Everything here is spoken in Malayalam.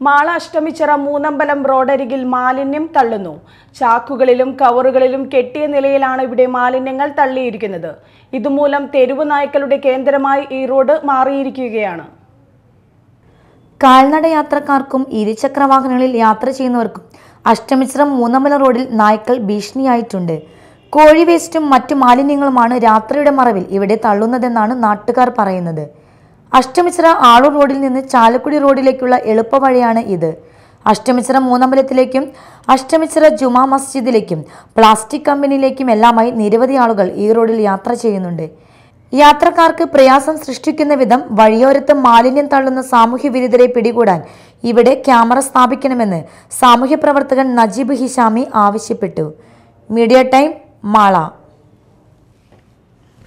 മാള അഷ്ടമിച്ചിറ മൂന്നമ്പലം റോഡരികിൽ മാലിന്യം തള്ളുന്നു. ചാക്കുകളിലും കവറുകളിലും കെട്ടിയ നിലയിലാണ് ഇവിടെ മാലിന്യങ്ങൾ തള്ളിയിരിക്കുന്നത്. ഇതുമൂലം തെരുവ് നായ്ക്കളുടെ കേന്ദ്രമായി ഈ റോഡ് മാറിയിരിക്കുകയാണ്. കാൽനട യാത്രക്കാർക്കും ഇരുചക്രവാഹനങ്ങളിൽ യാത്ര ചെയ്യുന്നവർക്കും അഷ്ടമിശ്രം മൂന്നമ്പലം റോഡിൽ നായ്ക്കൾ ഭീഷണിയായിട്ടുണ്ട്. കോഴി വേസ്റ്റും മറ്റു മാലിന്യങ്ങളുമാണ് രാത്രിയുടെ മറവിൽ ഇവിടെ തള്ളുന്നതെന്നാണ് നാട്ടുകാർ പറയുന്നത്. അഷ്ടമിശ്ര ആളൂർ റോഡിൽ നിന്ന് ചാലക്കുടി റോഡിലേക്കുള്ള എളുപ്പവഴിയാണ് ഇത്. അഷ്ടമിശ്ര മൂന്നമ്പലത്തിലേക്കും അഷ്ടമിശ്ര ജുമാ മസ്ജിദിലേക്കും പ്ലാസ്റ്റിക് കമ്പനിയിലേക്കും എല്ലാമായി നിരവധി ആളുകൾ ഈ റോഡിൽ യാത്ര ചെയ്യുന്നുണ്ട്. യാത്രക്കാർക്ക് പ്രയാസം സൃഷ്ടിക്കുന്ന വിധം വഴിയോരത്ത് മാലിന്യം തള്ളുന്ന സാമൂഹ്യ വിരുദ്ധരെ പിടികൂടാൻ ഇവിടെ ക്യാമറ സ്ഥാപിക്കണമെന്ന് സാമൂഹ്യ പ്രവർത്തകൻ നജീബ് ഹിഷാമി ആവശ്യപ്പെട്ടു. Media time Mala.